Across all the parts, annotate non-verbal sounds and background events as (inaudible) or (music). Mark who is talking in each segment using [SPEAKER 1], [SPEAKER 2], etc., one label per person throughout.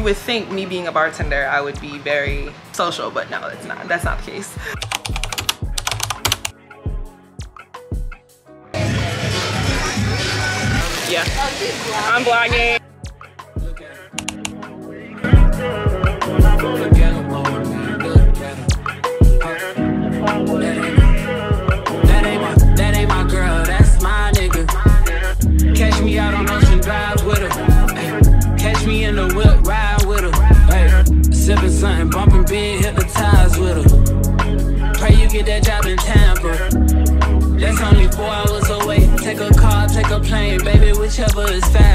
[SPEAKER 1] You would think me being a bartender, I would be very social, but no, that's not. That's not the case. Yeah, I'm vlogging.
[SPEAKER 2] That being hypnotized with her. Pray you get that job in Tampa. That's only four hours away. Take a car, take a plane, baby, whichever is faster.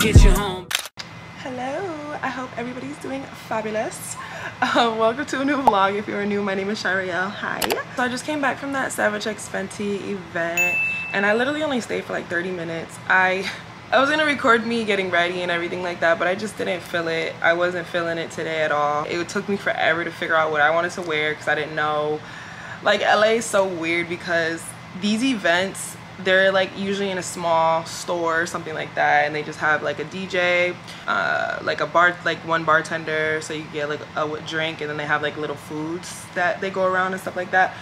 [SPEAKER 2] Get you home.
[SPEAKER 1] Hello, I hope everybody's doing fabulous. Um, welcome to a new vlog. If you're new, my name is Shyrayel. Hi. So I just came back from that Savage X Fenty event and I literally only stayed for like 30 minutes. I I was gonna record me getting ready and everything like that, but I just didn't feel it. I wasn't feeling it today at all. It took me forever to figure out what I wanted to wear because I didn't know. Like LA is so weird because these events they're like usually in a small store or something like that and they just have like a dj uh, like a bar like one bartender so you get like a drink and then they have like little foods that they go around and stuff like that.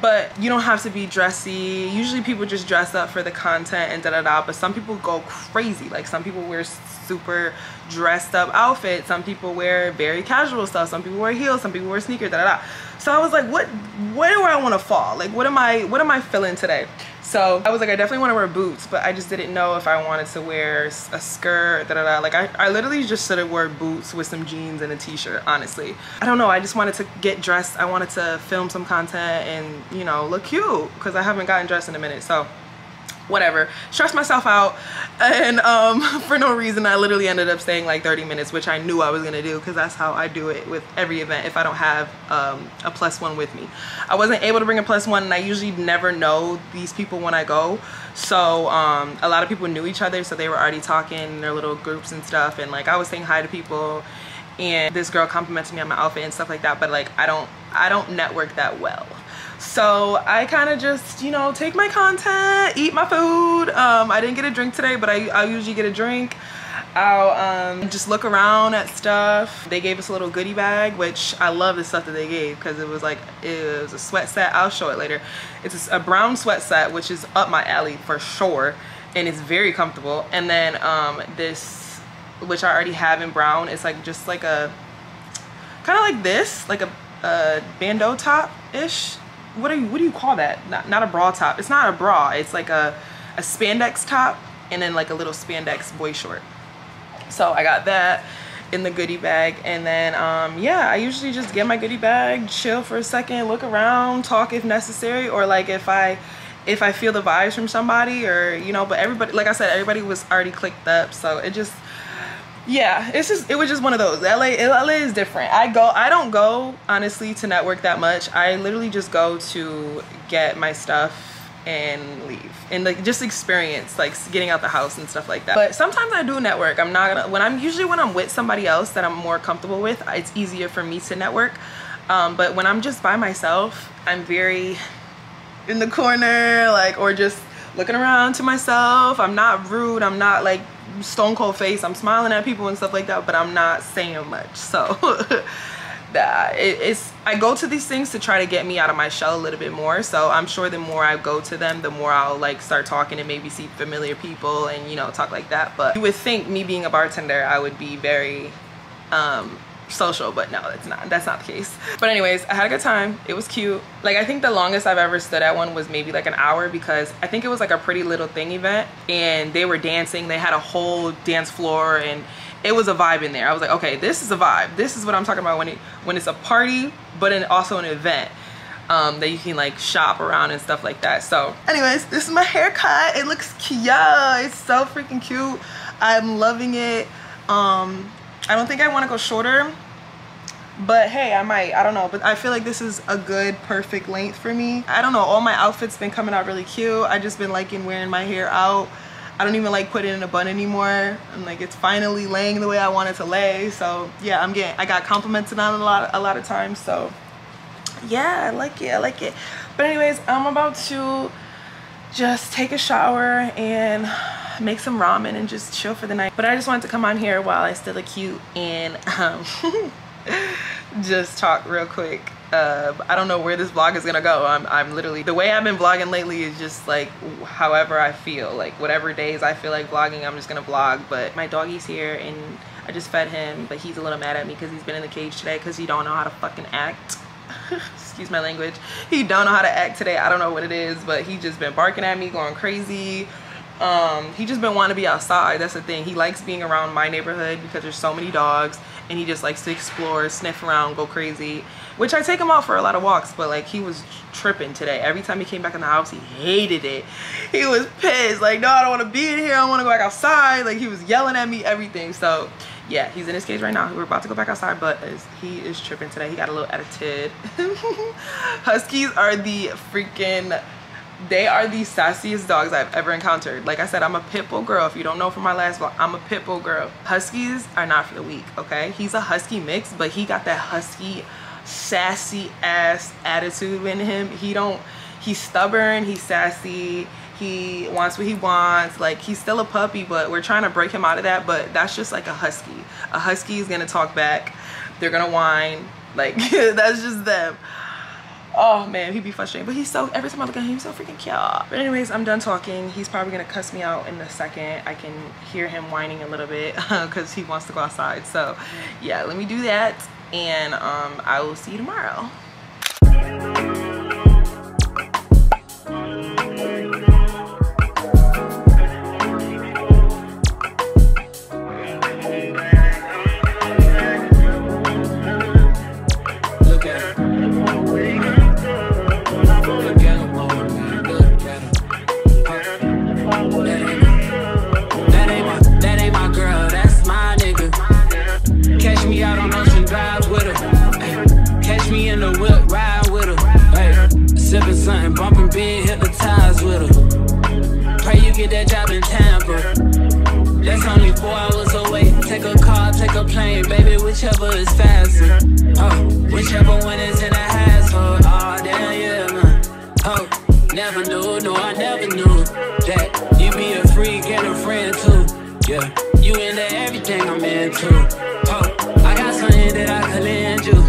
[SPEAKER 1] But you don't have to be dressy. Usually people just dress up for the content and da da da but some people go crazy. Like some people wear super dressed up outfits. Some people wear very casual stuff. Some people wear heels. Some people wear sneakers da da da so i was like what where do i want to fall? Like what am i what am i feeling today so I was like, I definitely want to wear boots, but I just didn't know if I wanted to wear a skirt, da da da. Like I, I literally just should have wore boots with some jeans and a t-shirt, honestly. I don't know, I just wanted to get dressed. I wanted to film some content and, you know, look cute because I haven't gotten dressed in a minute. So whatever stressed myself out and um, (laughs) for no reason I literally ended up staying like 30 minutes which I knew I was gonna do because that's how I do it with every event if I don't have um, a plus one with me. I wasn't able to bring a plus one and I usually never know these people when I go. So um, a lot of people knew each other so they were already talking in their little groups and stuff and like I was saying hi to people and this girl complimented me on my outfit and stuff like that but like I don't I don't network that well so I kind of just you know take my content eat my food. Um, I didn't get a drink today but I, I usually get a drink. I'll um, just look around at stuff. They gave us a little goodie bag which I love the stuff that they gave because it was like it was a sweat set. I'll show it later. It's a brown sweat set which is up my alley for sure and it's very comfortable. And then um, this which I already have in brown it's like just like a kind of like this like a, a bandeau top ish what do you what do you call that? Not, not a bra top. It's not a bra. It's like a, a spandex top and then like a little spandex boy short. So I got that in the goodie bag and then um yeah I usually just get my goodie bag chill for a second look around talk if necessary or like if I if I feel the vibes from somebody or you know but everybody like I said everybody was already clicked up. So it just yeah it's just it was just one of those. La la is different. I go i don't go honestly to network that much. I literally just go to get my stuff and leave. And like just experience like getting out the house and stuff like that. But sometimes i do network. I'm not gonna when i'm usually when i'm with somebody else that i'm more comfortable with it's easier for me to network. Um, but when i'm just by myself i'm very in the corner like or just looking around to myself. I'm not rude. I'm not like stone cold face i'm smiling at people and stuff like that but i'm not saying much. (laughs) So that it, it's i go to these things to try to get me out of my shell a little bit more. So i'm sure the more i go to them the more i'll like start talking and maybe see familiar people and you know talk like that. But you would think me being a bartender i would be very um social but no that's not. That's not the case. But anyways i had a good time. It was cute. Like i think the longest i've ever stood at one was maybe like an hour because i think it was like a pretty little thing event and they were dancing. They had a whole dance floor and it was a vibe in there. I was like okay this is a vibe. This is what i'm talking about when it when it's a party but also an event um, that you can like shop around and stuff like that. So anyways this is my haircut. It looks cute. It's so freaking cute. I'm loving it. Um I don't think I want to go shorter but hey i might i don't know but i feel like this is a good perfect length for me. I don't know all my outfits been coming out really cute i just been liking wearing my hair out. I don't even like putting in a bun anymore I'm like it's finally laying the way i want it to lay so yeah i'm getting i got complimented on a lot a lot of times so yeah i like it i like it. But anyways i'm about to just take a shower and make some ramen and just chill for the night but i just wanted to come on here while i still look cute and um (laughs) just talk real quick uh, I don't know where this vlog is gonna go. I'm, I'm literally, the way I've been vlogging lately is just like however I feel. Like whatever days I feel like vlogging, I'm just gonna vlog. But my doggy's here and I just fed him, but he's a little mad at me because he's been in the cage today because he don't know how to fucking act. (laughs) Excuse my language. He don't know how to act today. I don't know what it is, but he just been barking at me, going crazy. Um, he just been wanting to be outside. That's the thing. He likes being around my neighborhood because there's so many dogs and he just likes to explore, sniff around, go crazy. Which I take him out for a lot of walks, but like he was tripping today. Every time he came back in the house, he hated it. He was pissed. Like, no, I don't want to be in here. I want to go back outside. Like he was yelling at me, everything. So yeah, he's in his cage right now. We're about to go back outside, but he is tripping today. He got a little attitude. (laughs) Huskies are the freaking they are the sassiest dogs I've ever encountered. Like I said, I'm a pit bull girl. If you don't know from my last vlog, I'm a pit bull girl. Huskies are not for the weak, okay? He's a husky mix, but he got that husky, sassy ass attitude in him. He don't, he's stubborn, he's sassy, he wants what he wants. Like he's still a puppy, but we're trying to break him out of that. But that's just like a husky. A husky is gonna talk back. They're gonna whine. Like (laughs) that's just them oh man he'd be frustrating but he's so every time i look at him he's so freaking cute. But anyways i'm done talking. He's probably gonna cuss me out in a second. I can hear him whining a little bit (laughs) because he wants to go outside. So yeah let me do that and um i will see you tomorrow whichever is faster. Oh, whichever one is in a hassle. Oh, damn, yeah, man. Oh, never knew, no, I never knew that you be a freak and a friend too. Yeah, you into everything I'm into. Oh, I got something that I could lend you.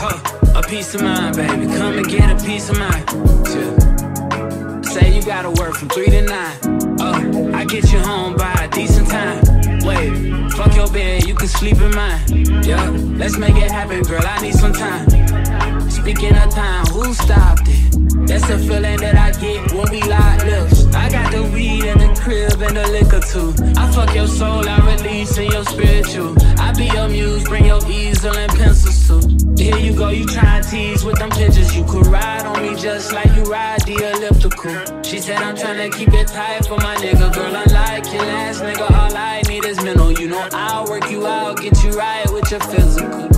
[SPEAKER 1] Oh, a piece of mind, baby. Come and get a piece of mind. Yeah. Say you gotta work from three to nine. Oh, I get you home by a decent time. Wait, fuck your bed, you can sleep in mine. Yeah, let's make it happen, girl. I need some time. Speaking of time, who stopped it? That's the feeling that I get when we lock lips. I got the weed in the crib and the liquor too. I fuck your soul, I release in your spiritual. I be your muse, bring your easel and pencils too. Here you go, you try and tease with them pictures. You could ride on me just like you ride the elliptical. She said I'm trying to keep it tight for my nigga. Girl, unlike your last nigga, all I need is mental. You know I'll work you out, get you right with your physical.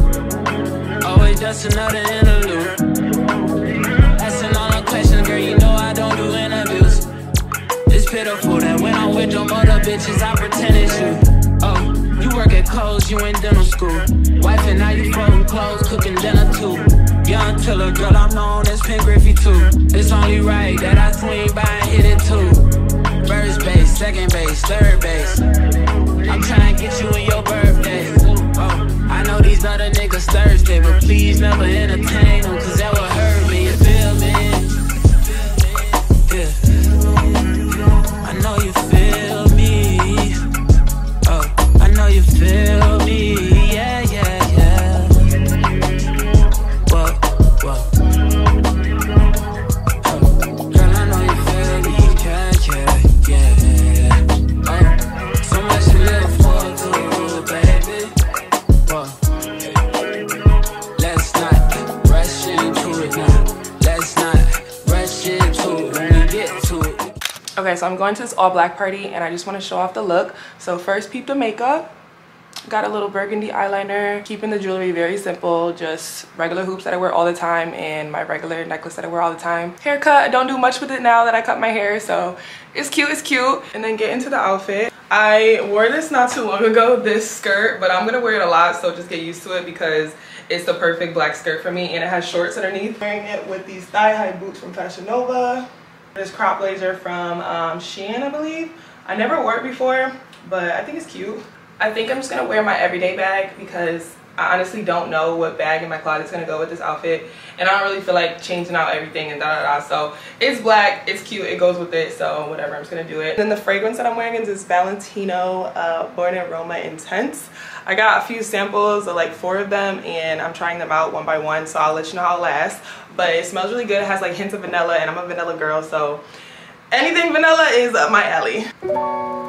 [SPEAKER 1] Oh, Always just another interlude. Asking all the questions, girl, you know I don't do interviews. It's pitiful that when I'm with them other bitches, I pretend it's you. Work at Kohl's, you in dental school. Wife and now you folding clothes, cooking dinner too. Young Tiller, girl, I'm known as Ken Griffey too. It's only right that I swing by and hit it too. First base, second base, third base. Okay, so I'm going to this all black party and I just want to show off the look. So first peep the makeup.
[SPEAKER 3] got a little burgundy eyeliner keeping the jewelry very simple just regular hoops that i wear all the time and my regular necklace that i wear all the time. Haircut i don't do much with it now that i cut my hair so it's cute it's cute. And then get into the outfit. I wore this not too long ago this skirt but i'm gonna wear it a lot so just get used to it because it's the perfect black skirt for me and it has shorts underneath. Wearing it with these thigh-high boots from fashion nova this crop blazer from um, shein i believe. I never wore it before but i think it's cute. I think I'm just gonna wear my everyday bag because I honestly don't know what bag in my closet is gonna go with this outfit and I don't really feel like changing out everything and da da da. So it's black it's cute it goes with it so whatever I'm just gonna do it. Then the fragrance that I'm wearing is this Valentino uh, Born in Roma Intense. I got a few samples like four of them and I'm trying them out one by one so I'll let you know how it lasts. But it smells really good it has like hints of vanilla and I'm a vanilla girl so anything vanilla is my alley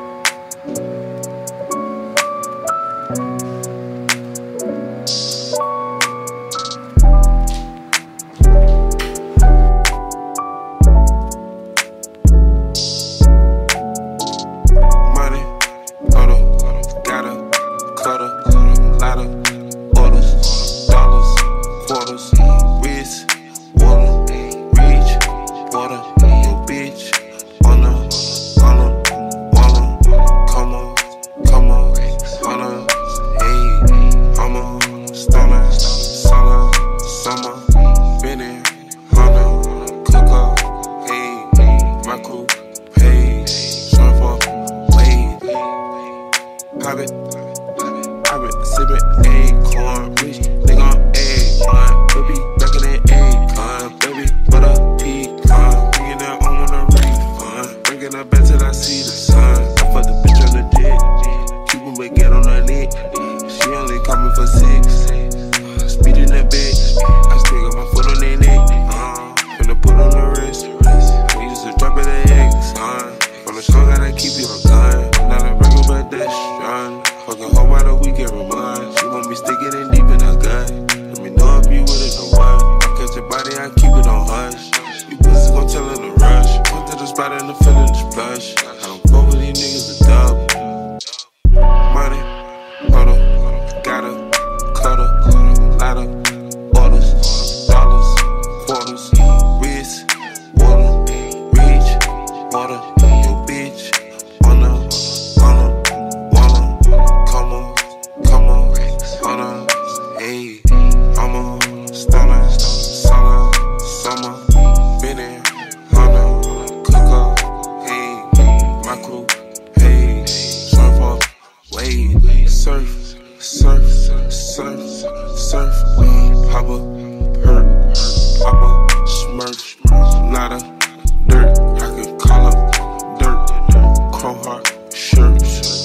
[SPEAKER 3] church.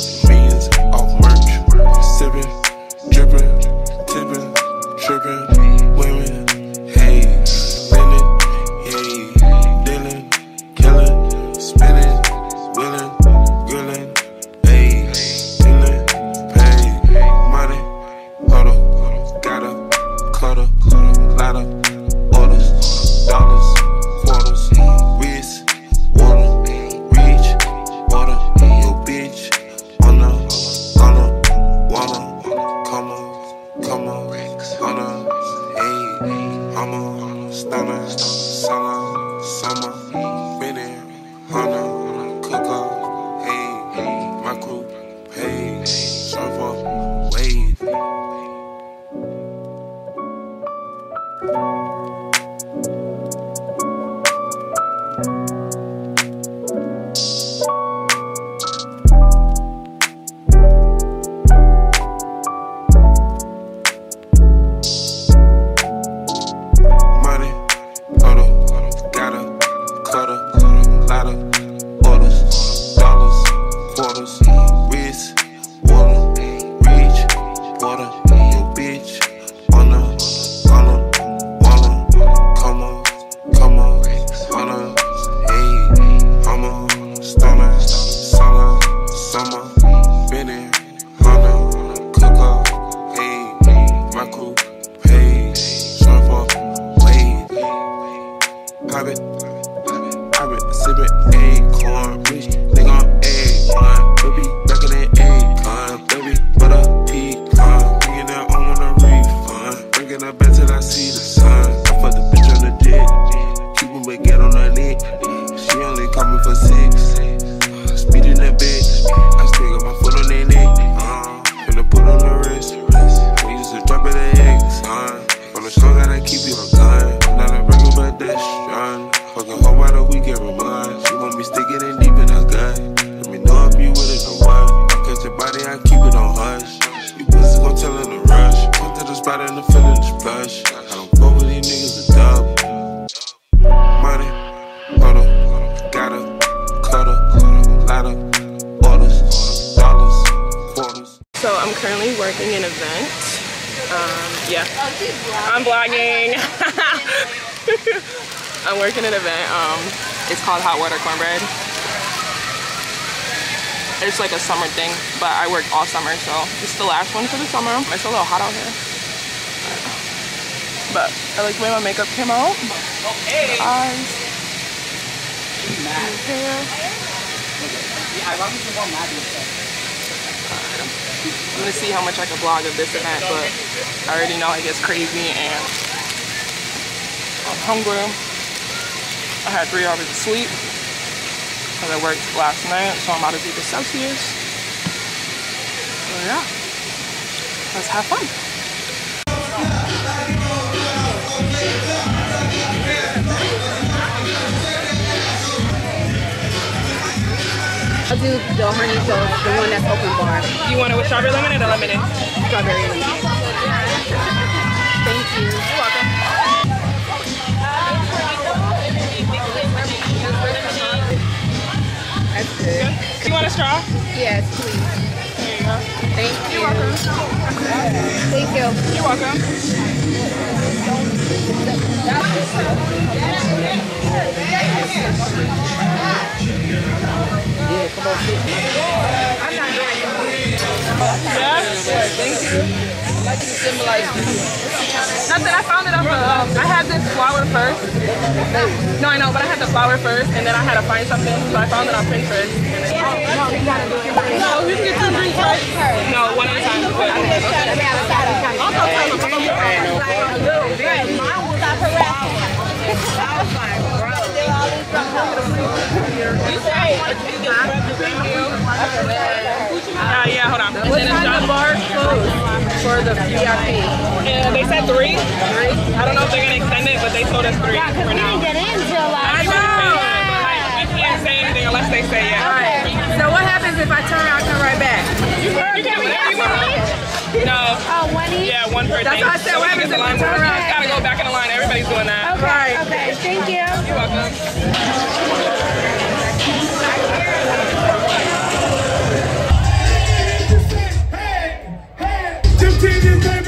[SPEAKER 1] bitch. I'm working an event. Um, it's called Hot Water Cornbread. It's like a summer thing, but I work all summer, so it's the last one for the summer. It's a little hot out here. But I like the way my makeup came out. Okay. Eyes. Hair. I'm gonna see how much I can vlog of this event, but I already know it gets crazy and I'm hungry. I had three hours of sleep because I worked last night, so I'm about to do the Celsius. So yeah, let's have fun.
[SPEAKER 4] I'll do the honey toast, the one that's open bar,
[SPEAKER 1] You want it with strawberry lemonade or lemonade?
[SPEAKER 4] strawberry lemonade. Thank you.
[SPEAKER 1] Want a straw?
[SPEAKER 4] Yes, please.
[SPEAKER 1] There you go.
[SPEAKER 4] Thank you.
[SPEAKER 1] You're welcome.
[SPEAKER 4] Thank you.
[SPEAKER 1] You're welcome. Yes. Thank you. Nothing. I found it off of. Um, I had this flower first. No, I know, but I had the flower first, and then I had to find something, so I found it on Pinterest. And then, no, we gotta do it. No, we can get two drinks first. No, one at a time. I'll go tell them. Uh, yeah, hold on.
[SPEAKER 4] What time the bar for the VIP?
[SPEAKER 1] And they said three. Three. I don't know if they're gonna extend it, but they told us three for now.
[SPEAKER 4] get in till
[SPEAKER 1] I know. Like, we can't say anything unless they say yes.
[SPEAKER 4] Alright. So what happens if I turn around and come right back?
[SPEAKER 1] You can do whatever you want. No.
[SPEAKER 4] Oh, one each?
[SPEAKER 1] Yeah, one per
[SPEAKER 4] That's
[SPEAKER 1] thing.
[SPEAKER 4] why I said,
[SPEAKER 1] So
[SPEAKER 4] what happens
[SPEAKER 1] get
[SPEAKER 4] if I turn around?
[SPEAKER 1] just gotta go back in the line. Everybody's doing that.
[SPEAKER 4] Okay, okay, thank you.
[SPEAKER 1] You're welcome.
[SPEAKER 3] Hey, hey,